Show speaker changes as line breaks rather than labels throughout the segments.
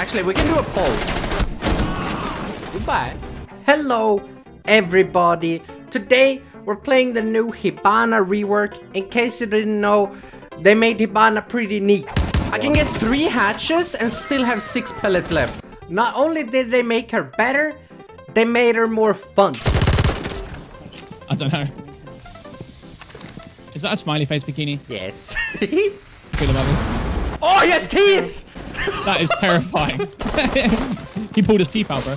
Actually, we can do a poll. Goodbye. Hello, everybody. Today, we're playing the new Hibana rework. In case you didn't know, they made Hibana pretty neat. I can get three hatches and still have six pellets left. Not only did they make her better, they made her more fun.
I don't know. Is that a smiley face bikini?
Yes.
Feel about this.
oh, yes, teeth!
That is terrifying. he pulled his teeth out, bro.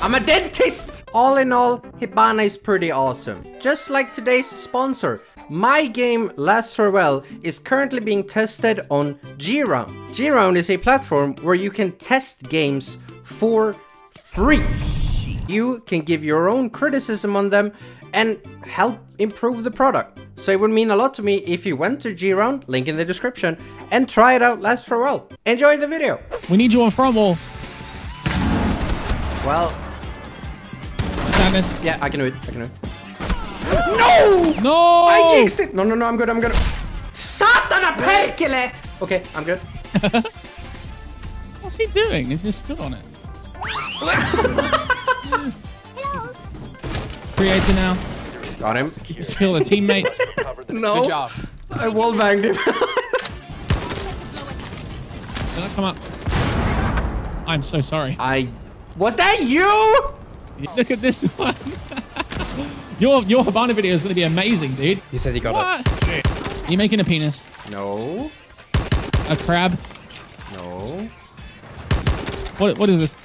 I'm a dentist! All in all, Hibana is pretty awesome. Just like today's sponsor, my game Last Farewell is currently being tested on G-Round. G-Round is a platform where you can test games for free. You can give your own criticism on them and help improve the product. So it would mean a lot to me if you went to G-Round, link in the description, and try it out Last Farewell. Enjoy the video!
We need you on front wall.
Well,
Sadness.
yeah, I can do it, I can do it. No!
No!
I jinxed it! No, no, no, I'm good, I'm good. Satana perkele! Okay, I'm good.
What's he doing? Is he stood on it? Creator now.
Got him.
Just kill a teammate.
No.
Good job.
I wall banged him.
Did I come up? I'm so sorry.
I. Was that you?
Look at this one. your your Hibana video is going to be amazing, dude.
He said he got
What? Are you making a penis?
No.
A crab?
No.
What what is this?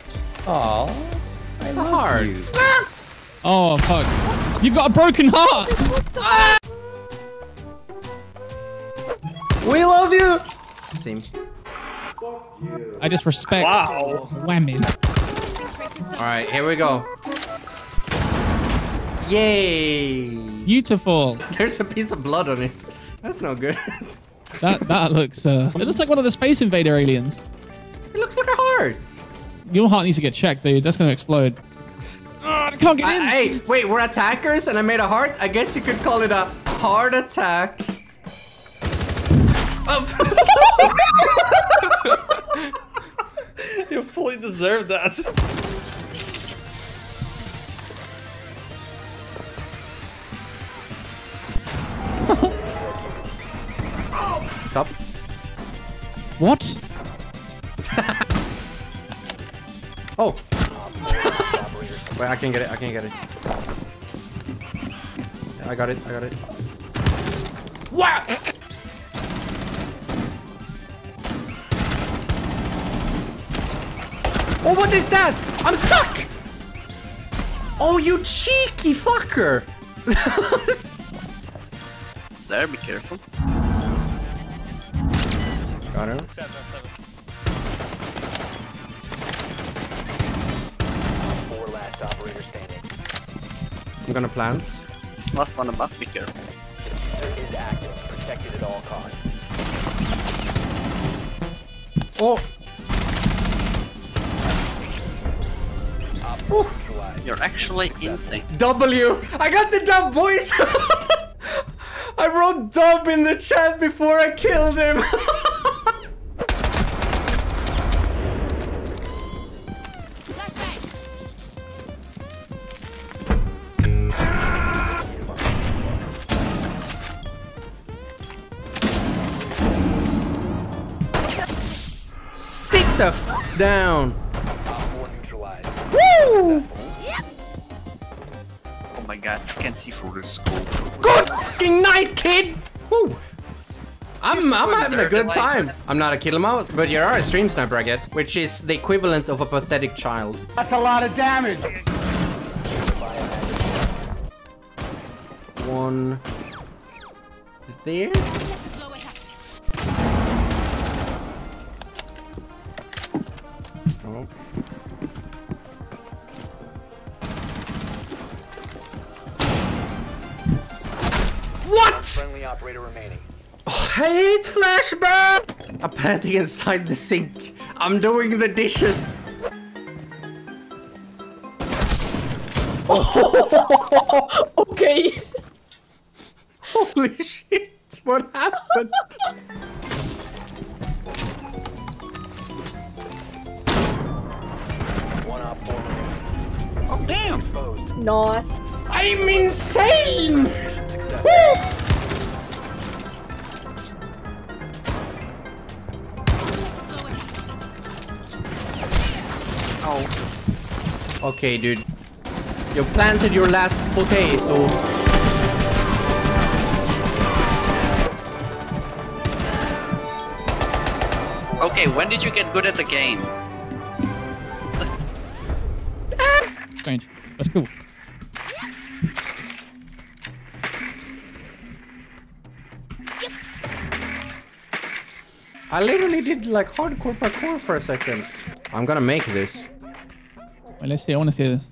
Oh. It's a heart.
Oh fuck. You've got a broken heart!
We love you. Sim.
I just respect
Wow.
women.
All right, here we go. Yay!
Beautiful.
There's a piece of blood on it. That's not good.
That that looks uh it looks like one of the space invader aliens.
it looks like a heart.
Your heart needs to get checked, dude. That's gonna explode. Ah, I can't get in.
I- hey, wait, we're attackers and I made a heart? I guess you could call it a heart attack. Oh,
You fully deserve that.
Stop.
What?
Oh. Wait, I can get it. I can get it. I got it. I got it. What is that? I'm stuck! Oh, you cheeky fucker!
Is there? Be careful.
Got him.
Four last operator standing.
I'm gonna plant.
Last one above. Be careful.
There is active, protected at all costs.
Oh!
Neutralized.
You're actually insane.
W! I got the dub, boys! I wrote dub in the chat before I killed him! Sit the f down!
God, you can see through the scope.
Good fucking night, kid! Woo! I'm, I'm having a good time. I'm not a killer mouse, but you are a stream sniper, I guess. Which is the equivalent of a pathetic child.
That's a lot of damage.
One... There?
operator remaining.
Oh, I hate flashbang! I'm panting inside the sink. I'm doing the dishes. Oh.
okay.
Holy shit, what happened? One up, four. Oh, damn!
Nice.
I'm insane! Woo! Okay, dude. You planted your last potato.
Okay, when did you get good at the game?
Strange. That's cool.
I literally did like hardcore parkour for a second. I'm gonna make this.
Wait, let's see. I want to see this.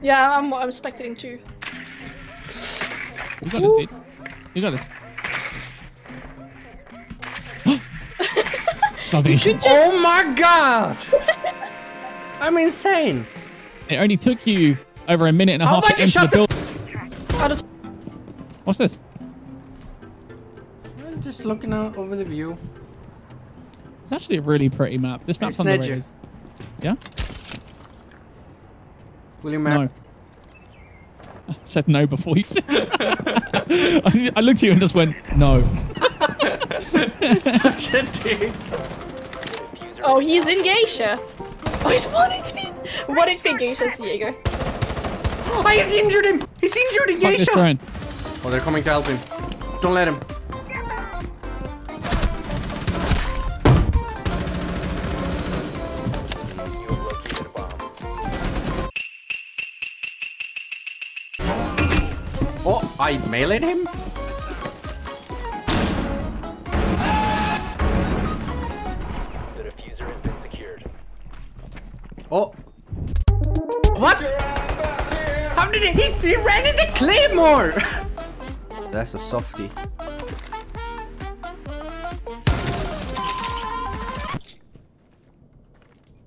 Yeah, I'm, I'm expecting to.
You got this, dude. You got this. Salvation.
Oh my god! I'm insane.
It only took you over a minute and a
How
half
about
to
you
enter
shut
the
the
building. What's this?
I'm just looking out over the view.
It's actually a really pretty map. This map's
Hey, Snedger.
underrated. Yeah?
Will you
No. I said no before you said I, I looked at you and just went, no.
Such a dick.
Oh, he's in Geisha. Oh, he's 1 HP. 1 HP Geisha's Jaeger.
I injured him! He's injured in Geisha!
drone.
Oh, they're coming to help him. Don't let him. I meleeed him?
The diffuser has been secured.
Oh. What? How did he? He, he ran into Claymore! That's a softie.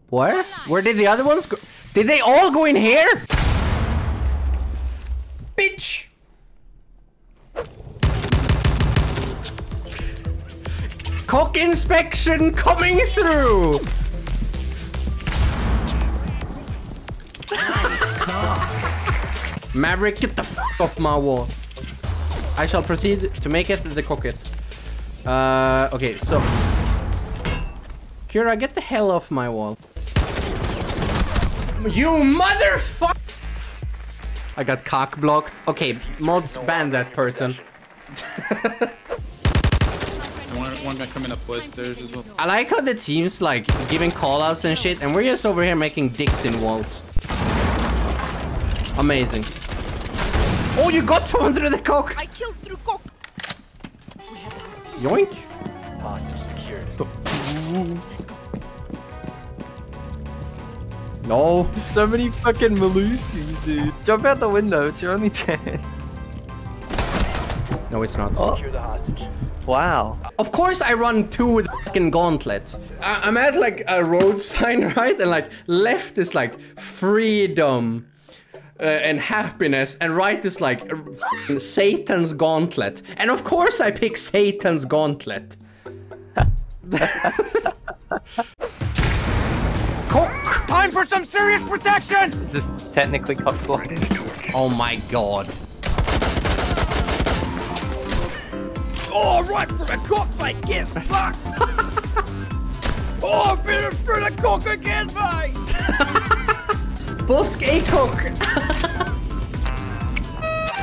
Where? Where did the other ones go? Did they all go in here? Cock inspection coming through! Maverick, get the f off my wall. I shall proceed to make it the cocket. Uh, okay, so... Kira, get the hell off my wall. You motherfucker! I got cock blocked. Okay, mods ban that person.
One, one guy coming up stairs as well.
I like how the team's like giving callouts and shit, and we're just over here making dicks in walls. Amazing. Oh, you got someone through the cock!
I killed through cock.
Yoink!
Hostage secured.
No.
So many fucking Melusis, dude. Jump out the window. It's your only chance.
No, it's not. Oh.
Secure the hostage.
Wow.
Of course I run two with fucking gauntlet. I I'm at like a road sign, right? And like left is like freedom uh, and happiness, and right is like Satan's gauntlet. And of course I pick Satan's gauntlet. Cock!
Time for some serious protection!
This is technically cock blocked?
Oh my god.
Oh, right for the cock, mate! Get fucked! oh, I've been in front of cock again, mate!
Busk a cock!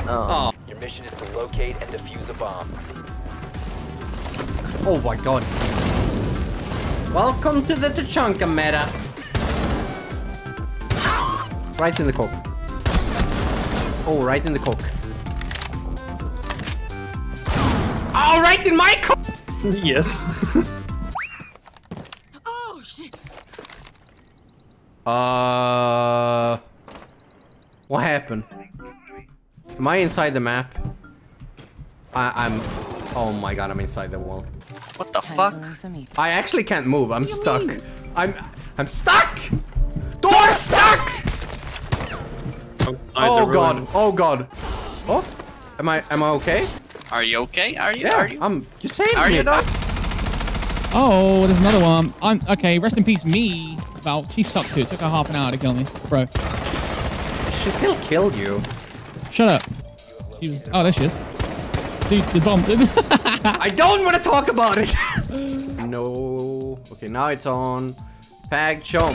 Oh. oh.
Your mission is to locate and defuse a bomb.
Oh my god. Welcome to the Tachanka meta. Right in the cock. Oh, right in the cock. Right in my cock!
Yes.
Oh shit.
Uh... What happened? Am I inside the map? I I'm... Oh my god, I'm inside the wall.
What the fuck?
I actually can't move. I'm stuck. I'm I'm stuck. Door stuck.
Outside
Oh god. Oh god. Oh, am I am I okay?
Are you okay? Are you?
Yeah.
Are you?
I'm. You saved
Are
me.
you not?
Oh, there's another one. I'm okay. Rest in peace, me. Well, she sucked too. It took her half an hour to kill me, bro.
she still killed you.
Shut up. She was, oh, there she is. Dude, the bomb.
I don't want to talk about it. no. Okay, now it's on. Pag Chom.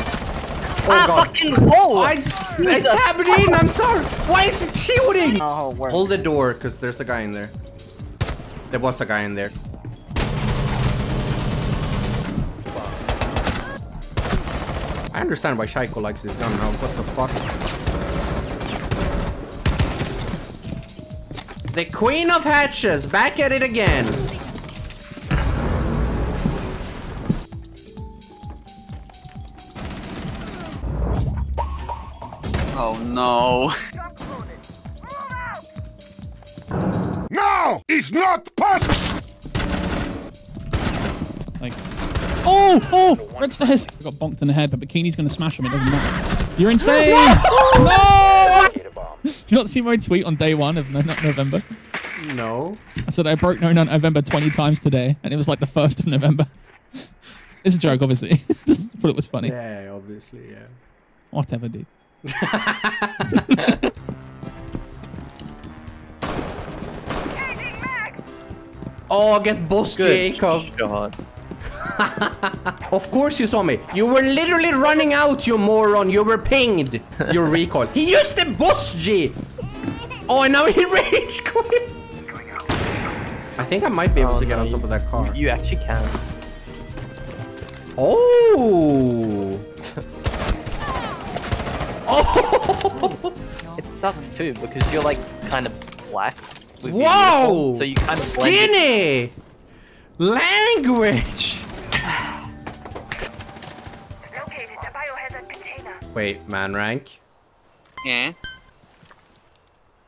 Oh
ah,
god.
fucking oh!
I just I tapped in. I'm sorry. Why is it shooting?
Oh, it.
Hold the door, cause there's a guy in there. There was a guy in there. I understand why Shaiiko likes this gun now. What the fuck? The Queen of Hatches, back at it again.
Oh no.
No! It's not possible!
Like, oh, oh, red stairs. I got bonked in the head, but Bikini's gonna smash him. It doesn't matter. You're insane. no!
Locate.
Did you not see my tweet on day one of no- no- November?
No.
I said I broke no November 20 times today, and it was like the first of November. it's a joke, obviously. Just thought it was funny.
Yeah, obviously, yeah.
Whatever, dude.
Oh, get BOSG ACOG.
shot.
Of course you saw me. You were literally running out, you moron. You were pinged. Your recoil. He used the BOSG. Oh, and now he rage quit. I think I might be able
Oh,
to get
no,
on
you-
top of that car.
You actually can.
Oh. oh.
It sucks too because you're like kind of black. With your
Whoa.
uniform, so you kind of.
Skinny. Language. Wait, man rank.
Yeah.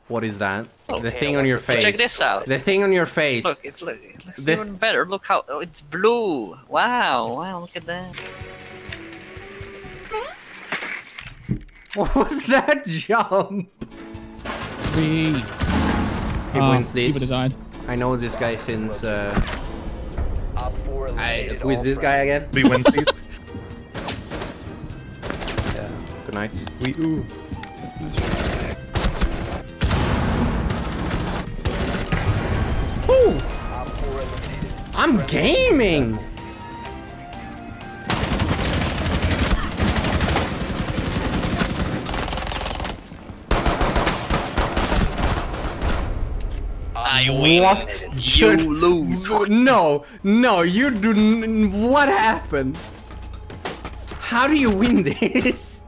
What is that? the thing on your face.
Check this out.
The thing on your face.
Look, it, look, it looks
The-
even better. Look how oh, it's blue. Wow, wow, look at that.
What was that jump?
Three.
He
Ah,
wins
He
this.
would have died.
I know this guy since. Uh, I, who is this guy
friendlies.
again?
We win these.
Good night.
We ooh.
Woo!
Op 4 eliminated.
I'm gaming.
I win.
What?
You lose.
No, no, you do. N what happened? How do you win this?